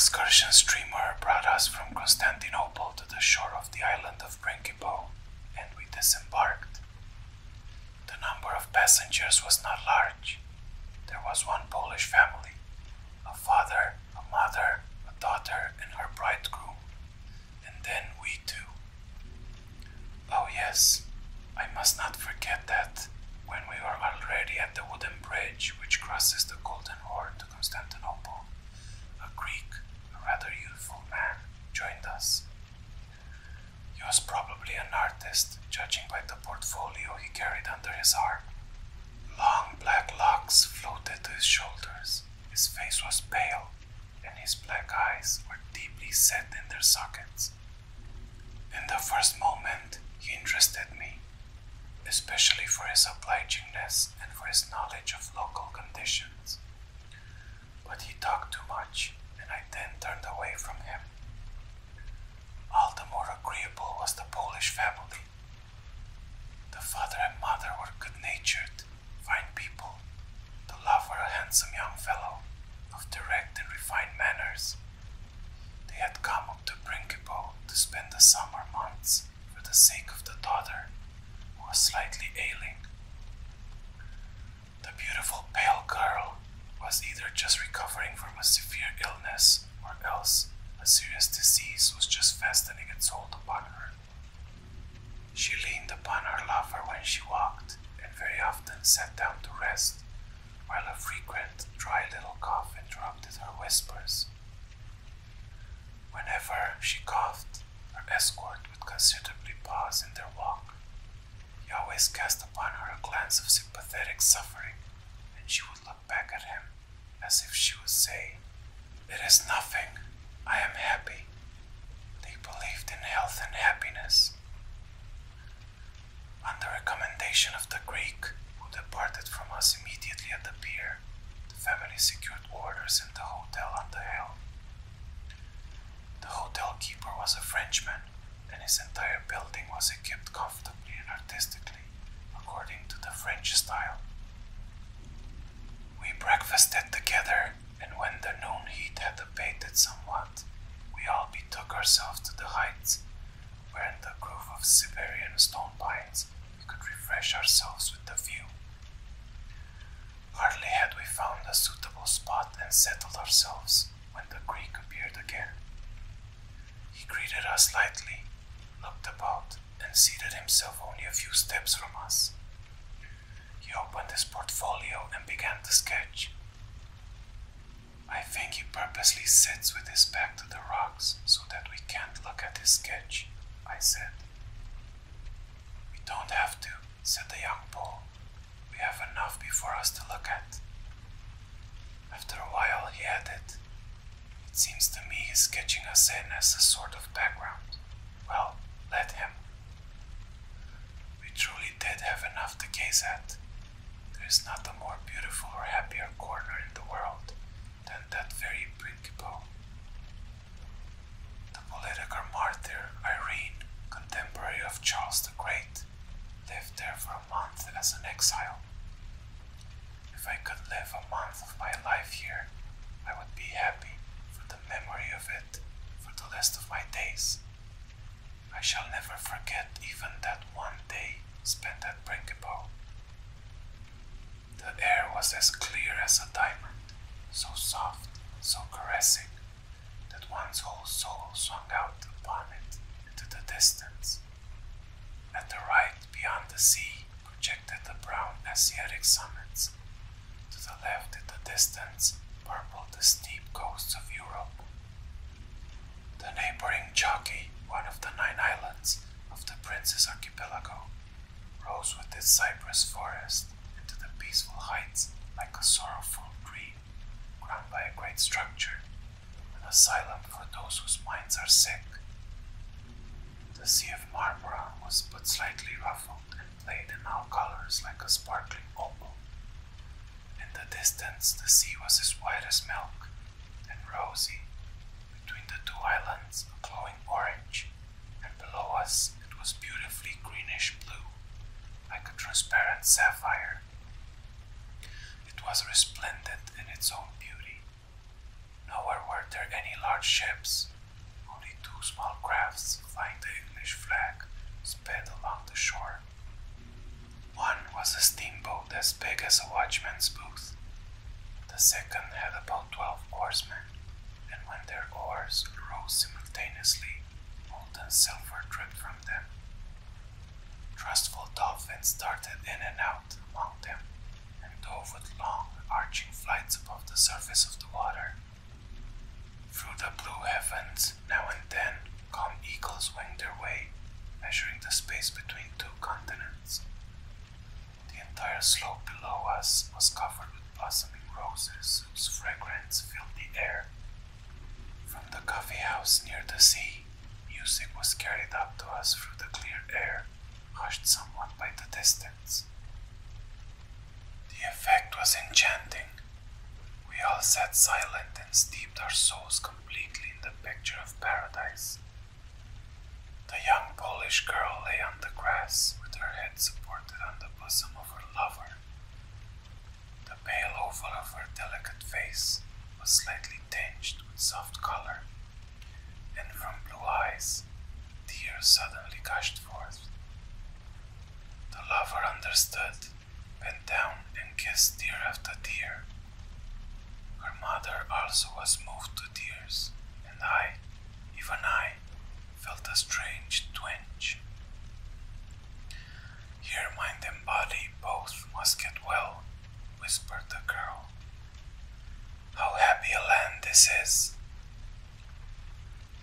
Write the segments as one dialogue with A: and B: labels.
A: excursion steamer brought us from Constantinople to the shore of the island of Prinkipo, and we disembarked. The number of passengers was not large. There was one Polish family a father, a mother, a daughter, and her bridegroom, and then we two. Oh, yes, I must not forget that when we were already at the wooden bridge which crosses the Golden Horn to Constantinople, a Greek, a rather youthful man, joined us. He was probably an artist, judging by the portfolio he carried under his arm. Long black locks floated to his shoulders. His face was pale, and his black eyes were deeply set in their sockets. In the first moment, he interested me, especially for his obligingness and for his knowledge of local conditions. But he talked too much, and I then turned away from him. All the more agreeable was the Polish family. The father and mother were good natured, fine people. The lover a handsome young fellow, of direct and refined manners. They had come up to Prinkipo to spend the summer months for the sake of the daughter, who was slightly ailing. The beautiful pale girl was either just recovering from a severe illness or else a serious disease was just fastening its hold upon her. She leaned upon her lover when she walked and very often sat down to rest, while a frequent dry little cough interrupted her whispers. Whenever she coughed, her escort would considerably pause in their walk. He always cast upon her a glance of sympathetic suffering, and she would look back at him as if she would say, It is nothing. I am happy. They believed in health and happiness. On the recommendation of the Greek, who immediately at the pier, the family secured quarters in the hotel on the hill. The hotel keeper was a Frenchman, and his entire building was equipped comfortably and artistically, according to the French style. We breakfasted together, and when the noon heat had abated somewhat, we all betook ourselves to the heights, where in the grove of Siberian stone pines we could refresh ourselves with the view. Hardly had we found a suitable spot and settled ourselves when the Greek appeared again. He greeted us lightly, looked about, and seated himself only a few steps from us. He opened his portfolio and began to sketch. I think he purposely sits with his back to the rocks so that we can't look at his sketch, I said. We don't have to, said the young Pole. We have enough before us to look at. After a while, he added, It seems to me he's sketching us in as a sort of background. Well, let him. We truly did have enough to gaze at. There is not a more beautiful or happier corner in the world than that very Prinkipo. The political martyr Irene, contemporary of Charles the Great, lived there for a month as an exile. If I could live a month of my life here, I would be happy for the memory of it for the rest of my days. I shall never forget even that one day spent at Prinkipo. The air was as clear as a diamond, so soft, so caressing, that one's whole soul swung out upon it into the distance. At the right, beyond the sea, projected the brown Asiatic summits. To the left, in the distance, purpled the steep coasts of Europe. The neighboring Chalki, one of the nine islands of the Prince's archipelago, rose with its cypress forest into the peaceful heights like a sorrowful dream, crowned by a great structure, an asylum for those whose minds are sick. The Sea of Marmora was but slightly ruffled and played in all colors like a sparkling opal. In the distance, the sea was as white as milk and rosy. Between the two islands, a glowing orange, and below us, it was beautifully greenish blue, like a transparent sapphire. It was resplendent in its own beauty. Nowhere were there any large much ships. Only two small crafts flying the English flag sped along the shore. One was a steamboat as big as a watchman's booth. The second had about twelve oarsmen, and when their oars rose simultaneously, molten silver dripped from them. Trustful dolphins darted in and out among them and dove with long, arching flights above the surface of the water. Through the blue heavens, now and then, calm eagles winged their way, measuring the space between two continents. The entire slope below us was covered with blossoming roses whose fragrance filled the air. From the house near the sea, music was carried up to us through the clear air, hushed somewhat by the distance. The effect was enchanting. We all sat silent and steeped our souls completely in the picture of paradise. The young Polish girl lay on the grass with her head supported on the bosom of her lover. The pale oval of her delicate face was slightly tinged with soft color, and from blue eyes tears suddenly gushed forth. The lover understood, bent down, and kissed tear after tear. Her mother also was moved to tears, and I, even I, felt a strange twinge. Here mind and body both must get well, whispered the girl. How happy a land this is!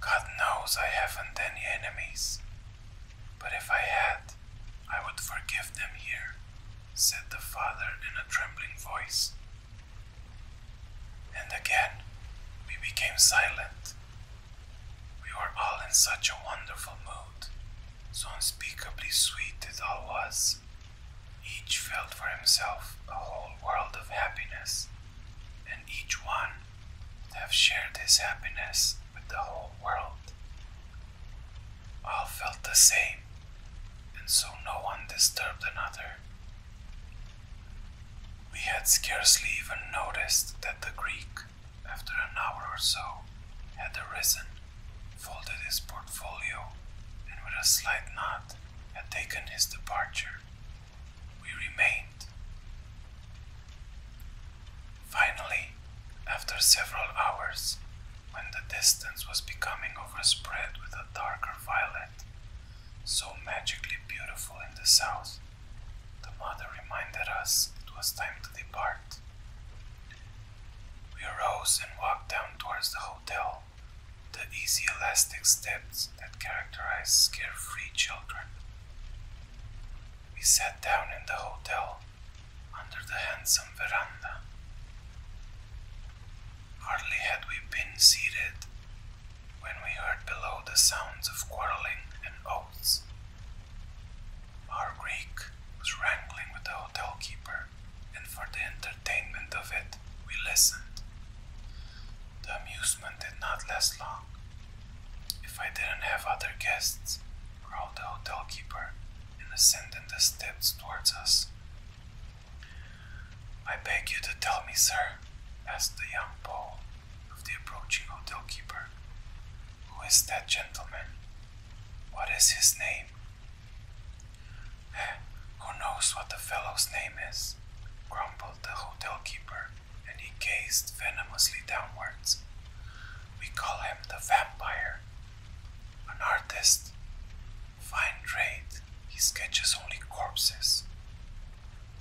A: God knows I haven't any enemies, but if I had, I would forgive them here, said the father in a trembling voice. And again we became silent. We were all in such a wonderful mood, so unspeakably sweet it all was. Each felt for himself a whole world of happiness, and each one would have shared his happiness with the whole world. All felt the same, and so no one disturbed another. Had scarcely even noticed that the Greek, after an hour or so, had arisen, folded his portfolio, and with a slight nod had taken his departure. We remained. Finally, after several hours, when the distance was becoming overspread with a darker violet, so magically beautiful in the south, the mother reminded us was time to depart. We arose and walked down towards the hotel, the easy elastic steps that characterize carefree children. We sat down in the hotel under the handsome veranda. Hardly had we been seated when we heard below the sounds of quarreling and oaths. Our Greek was wrangling with the hotel keeper, and for the entertainment of it, we listened. The amusement did not last long. If I didn't have other guests, growled the hotel keeper and ascended the steps towards us. I beg you to tell me, sir, asked the young Pole of the approaching hotel keeper. Who is that gentleman? What is his name? Eh, who knows what the fellow's name is? grumbled the hotel keeper, and he gazed venomously downwards. We call him the vampire. An artist. Fine trade. He sketches only corpses.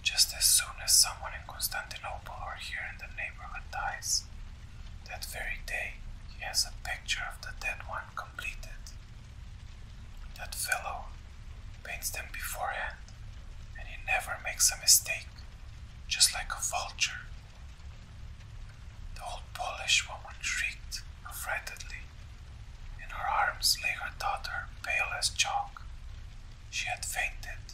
A: Just as soon as someone in Constantinople or here in the neighborhood dies, that very day he has a picture of the dead one completed. That fellow paints them beforehand, and he never makes a mistake, just like a vulture. The old Polish woman shrieked affrightedly. In her arms lay her daughter, pale as chalk. She had fainted.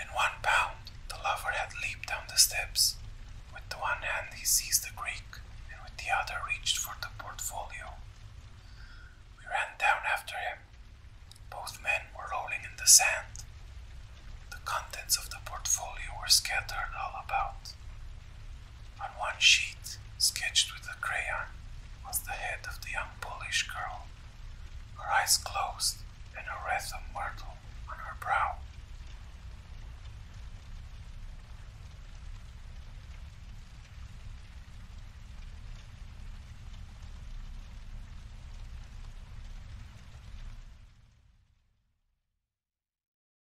A: In one bound, the lover had leaped down the steps. With the one hand, he seized the